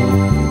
Música